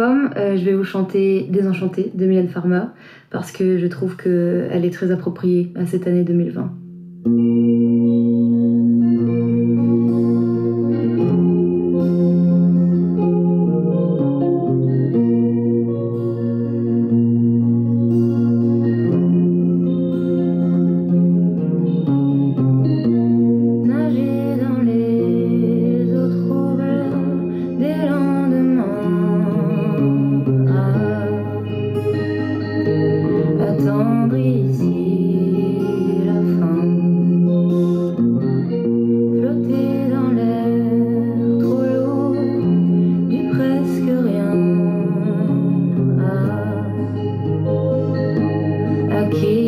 Euh, je vais vous chanter Désenchanté de Mylène Farmer parce que je trouve qu'elle est très appropriée à cette année 2020.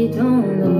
don't know.